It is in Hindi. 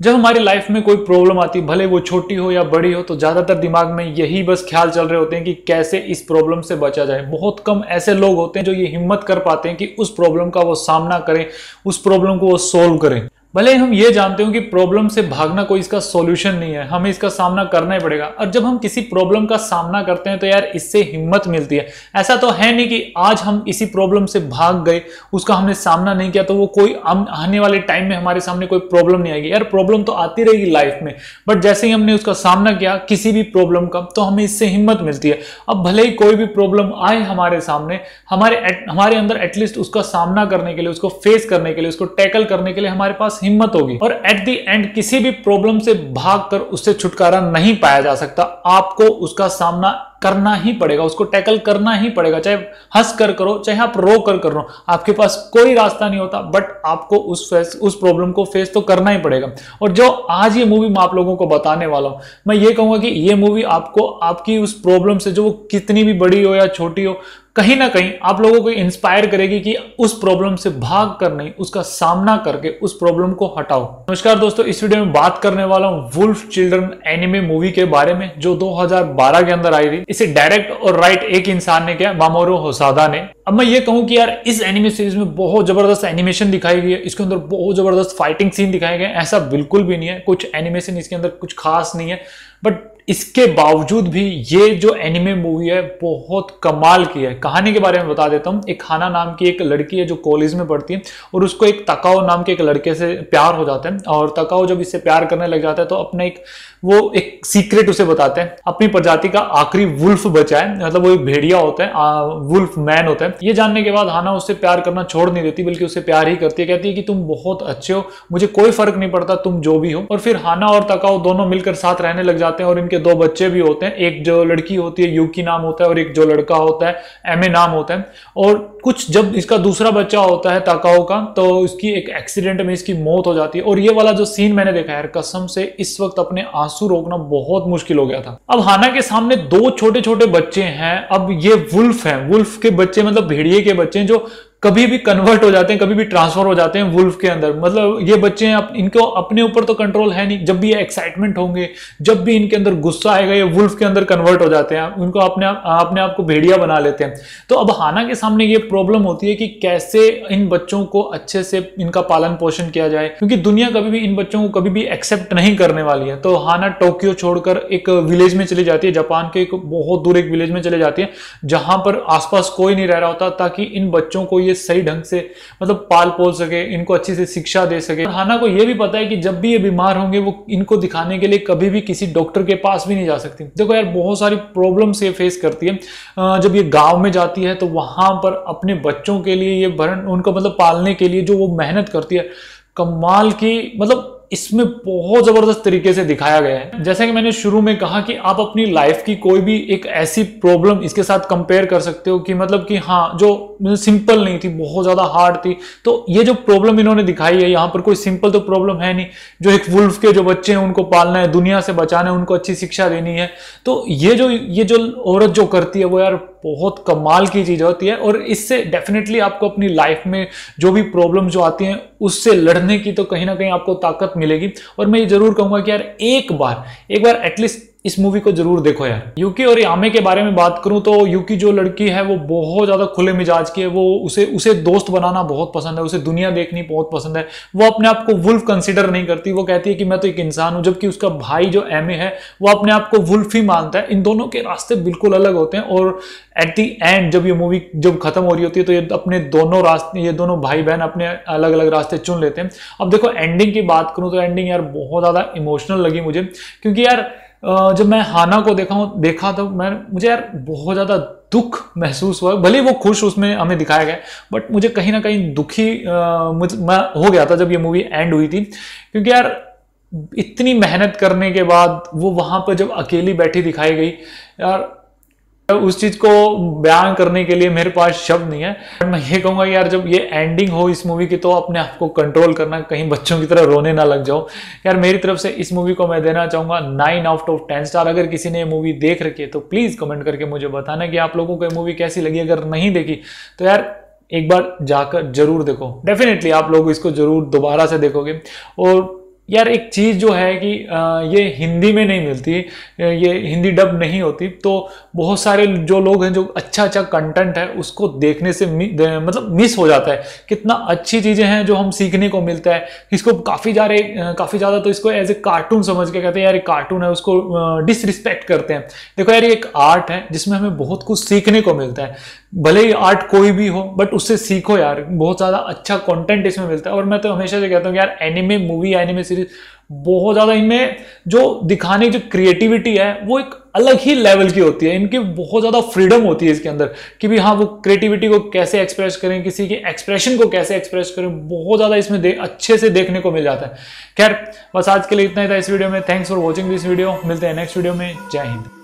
जब हमारी लाइफ में कोई प्रॉब्लम आती, भले वो छोटी हो या बड़ी हो तो ज़्यादातर दिमाग में यही बस ख्याल चल रहे होते हैं कि कैसे इस प्रॉब्लम से बचा जाए। बहुत कम ऐसे लोग होते हैं जो ये हिम्मत कर पाते हैं कि उस प्रॉब्लम का वो सामना करें, उस प्रॉब्लम को वो सोल्व करें। भले हम ये जानते हो कि प्रॉब्लम से भागना कोई इसका सॉल्यूशन नहीं है, हमें इसका सामना करना ही पड़ेगा। और जब हम किसी प्रॉब्लम का सामना करते हैं तो यार इससे हिम्मत मिलती है। ऐसा तो है नहीं कि आज हम इसी प्रॉब्लम से भाग गए, उसका हमने सामना नहीं किया तो वो कोई आने वाले टाइम में हमारे सामने कोई प्रॉब्लम नहीं आएगी। यार प्रॉब्लम तो आती रहेगी लाइफ में बट जैसे ही हमने उसका सामना किया किसी भी प्रॉब्लम का तो हमें इससे हिम्मत मिलती है। अब भले ही कोई भी प्रॉब्लम आए हमारे सामने, हमारे हमारे अंदर एटलीस्ट उसका सामना करने के लिए, उसको फेस करने के लिए, उसको टैकल करने के लिए हमारे पास हिम्मत होगी। और एट दी एंड किसी भी प्रॉब्लम से भागकर उससे छुटकारा नहीं पाया जा सकता। आपको उसका सामना करना ही पड़ेगा, उसको टैकल करना ही पड़ेगा। चाहे हंस कर करो, चाहे आप रो कर करो आपके पास कोई रास्ता नहीं होता बट आपको उस फेस उस प्रॉब्लम को फेस तो करना ही पड़ेगा। और जो आज ये मूवी मैं आप लोगों को बताने वाला हूँ, मैं ये कहूँगा कि ये मूवी आपको, आपकी उस प्रॉब्लम से, जो वो कितनी भी बड़ी हो या छोटी हो कहीं ना कहीं आप लोगों को इंस्पायर करेगी कि उस प्रॉब्लम से भाग कर नहीं, उसका सामना करके उस प्रॉब्लम को हटाओ। नमस्कार दोस्तों, इस वीडियो में बात करने वाला हूँ वुल्फ चिल्ड्रन एनिमे मूवी के बारे में, जो 2012 के अंदर आई थी। इसे डायरेक्ट और राइट एक इंसान ने किया मामोरो होसादा ने। अब मैं ये कहूँ कि यार, इस एनिमे सीरीज़ में बहुत ज़बरदस्त एनिमेशन दिखाई गई है। इसके अंदर बहुत ज़बरदस्त फाइटिंग सीन दिखाए गए ऐसा बिल्कुल भी नहीं है। कुछ एनिमेशन इसके अंदर कुछ खास नहीं है। बट इसके बावजूद भी ये जो एनिमे मूवी है, बहुत कमाल की है। कहानी के बारे में बता देता हूँ। एक खाना नाम की एक लड़की है जो कॉलेज में पढ़ती है और उसको एक तकाओ नाम के एक लड़के से प्यार हो जाता है और तकाओ जब इससे प्यार करने लग जाता है तो अपने एक, वो एक सीक्रेट उसे बताते हैं। अपनी प्रजाति का आखिरी वुल्फ बचा है। मतलब वो एक भेड़िया होता है वुल्फ मैन होता है। ये जानने के बाद हाना उससे प्यार करना छोड़ नहीं देती, बल्कि उससे प्यार ही करती है। कहती है कि तुम बहुत अच्छे हो, मुझे कोई फ़र्क नहीं पड़ता, तुम जो भी हो। और फिर हाना और तकाओ दोनों मिलकर साथ रहने लग जाते हैं और इनके दो बच्चे भी होते हैं, एक जो लड़की होती है यूकी नाम होता है और एक जो लड़का होता है, एम नाम होता है। और कुछ जब इसका दूसरा बच्चा होता है, ताकाओ का तो इसकी एक एक्सीडेंट में इसकी मौत हो जाती है। और ये वाला जो सीन मैंने देखा है कसम से इस वक्त अपने आँसू रोकना बहुत मुश्किल हो गया था। अब हाना के सामने दो छोटे छोटे बच्चे हैं, अब ये वुल्फ है। वुल्फ के बच्चे मतलब भेड़िए के बच्चे जो कभी भी कन्वर्ट हो जाते हैं, कभी भी ट्रांसफ़र हो जाते हैं वुल्फ के अंदर। मतलब ये बच्चे हैं इनको अपने ऊपर तो कंट्रोल है नहीं। जब भी ये एक्साइटमेंट होंगे, जब भी इनके अंदर गुस्सा आएगा, ये वुल्फ के अंदर कन्वर्ट हो जाते हैं। उनको अपने आप अपने आप को भेड़िया बना लेते हैं। तो अब हाना के सामने ये प्रॉब्लम होती है कि कैसे इन बच्चों को अच्छे से इनका पालन पोषण किया जाए। क्योंकि दुनिया कभी भी इन बच्चों को कभी भी एक्सेप्ट नहीं करने वाली है। तो हाना टोक्यो छोड़कर एक विलेज में चली जाती है। जापान के एक बहुत दूर एक विलेज में चले जाती है, जहाँ पर आसपास कोई नहीं रह रहा होता, ताकि इन बच्चों को ये सही ढंग से मतलब पाल पोल सके, इनको अच्छी से शिक्षा दे सके। हाना को ये भी पता है कि जब भी ये बीमार होंगे, वो इनको दिखाने के लिए कभी भी किसी डॉक्टर के पास भी नहीं जा सकती। देखो यार, बहुत सारी प्रॉब्लम्स ये फेस करती है। जब ये गाँव में जाती है तो वहाँ पर अपने बच्चों के लिए ये भरण, उनको मतलब पालने के लिए जो वो मेहनत करती है, कमाल की मतलब इसमें बहुत ज़बरदस्त तरीके से दिखाया गया है। जैसे कि मैंने शुरू में कहा कि आप अपनी लाइफ की कोई भी एक ऐसी प्रॉब्लम इसके साथ कंपेयर कर सकते हो कि मतलब कि हाँ जो सिंपल नहीं थी, बहुत ज़्यादा हार्ड थी। तो ये जो प्रॉब्लम इन्होंने दिखाई है, यहाँ पर कोई सिंपल तो प्रॉब्लम है नहीं। जो एक वुल्फ के जो बच्चे हैं, उनको पालना है, दुनिया से बचाना है, उनको अच्छी शिक्षा देनी है। तो ये जो ये जो औरत जो करती है, वो यार बहुत कमाल की चीज़ होती है और इससे डेफिनेटली आपको अपनी लाइफ में जो भी प्रॉब्लम जो आती हैं, उससे लड़ने की तो कहीं ना कहीं आपको ताकत मिलेगी। और मैं ये ज़रूर कहूँगा कि यार, एक बार एक बार एटलीस्ट इस मूवी को ज़रूर देखो यार। यूकी और यामे के बारे में बात करूँ तो यूकी जो लड़की है, वो बहुत ज़्यादा खुले मिजाज की है। वो उसे उसे दोस्त बनाना बहुत पसंद है, उसे दुनिया देखनी बहुत पसंद है। वो अपने आप को वुल्फ कंसिडर नहीं करती। वो कहती है कि मैं तो एक इंसान हूँ, जबकि उसका भाई जो एम है, वो अपने आप को वुल्फ ही मानता है। इन दोनों के रास्ते बिल्कुल अलग होते हैं और एट दी एंड जब ये मूवी जब खत्म हो रही होती है तो ये अपने दोनों रास्ते, ये दोनों भाई बहन अपने अलग अलग रास्ते चुन लेते हैं। अब देखो एंडिंग की बात करूँ तो एंडिंग यार बहुत ज़्यादा इमोशनल लगी मुझे, क्योंकि यार जब मैं हाना को देखा हूँ, देखा तो मैं, मुझे यार बहुत ज़्यादा दुख महसूस हुआ। भले वो खुश उसमें हमें दिखाया गया बट मुझे कहीं ना कहीं दुखी मुझ, मैं हो गया था जब ये मूवी एंड हुई थी। क्योंकि यार, इतनी मेहनत करने के बाद वो वहाँ पर जब अकेली बैठी दिखाई गई, यार उस चीज़ को बयान करने के लिए मेरे पास शब्द नहीं है। मैं ये कहूँगा यार, जब ये एंडिंग हो इस मूवी की तो अपने आप को कंट्रोल करना, कहीं बच्चों की तरह रोने ना लग जाओ। यार, मेरी तरफ़ से इस मूवी को मैं देना चाहूँगा nine out of ten star अगर किसी ने ये मूवी देख रखी है तो प्लीज़ कमेंट करके मुझे बताना कि आप लोगों को ये मूवी कैसी लगी। अगर नहीं देखी तो यार, एक बार जाकर ज़रूर देखो। डेफिनेटली आप लोग इसको ज़रूर दोबारा से देखोगे। और यार एक चीज़ जो है कि ये हिंदी में नहीं मिलती ये हिंदी डब नहीं होती तो बहुत सारे जो लोग हैं जो अच्छा अच्छा कंटेंट है, उसको देखने से मतलब मिस हो जाता है। कितना अच्छी चीज़ें हैं जो हम सीखने को मिलता है। इसको काफ़ी ज़्यादा काफ़ी ज़्यादा तो इसको एज ए कार्टून समझ के कहते हैं, यार एक कार्टून है, उसको डिसरिस्पेक्ट करते हैं। देखो यार, ये एक आर्ट है, जिसमें हमें बहुत कुछ सीखने को मिलता है। भले ही आर्ट कोई भी हो बट उससे सीखो यार। बहुत ज़्यादा अच्छा कंटेंट इसमें मिलता है। और मैं तो हमेशा से कहता हूँ यार एनिमे मूवी एनिमे सीरीज़ बहुत ज़्यादा इनमें जो दिखाने की जो क्रिएटिविटी है, वो एक अलग ही लेवल की होती है। इनकी बहुत ज़्यादा फ्रीडम होती है इसके अंदर कि भी हाँ वो क्रिएटिविटी को कैसे एक्सप्रेस करें, किसी के एक्सप्रेशन को कैसे एक्सप्रेस करें, बहुत ज़्यादा इसमें अच्छे से देखने को मिल जाता है। खैर, बस आज के लिए इतना ही था इस वीडियो में। Thanks for watching this video मिलते हैं नेक्स्ट वीडियो में। जय हिंद।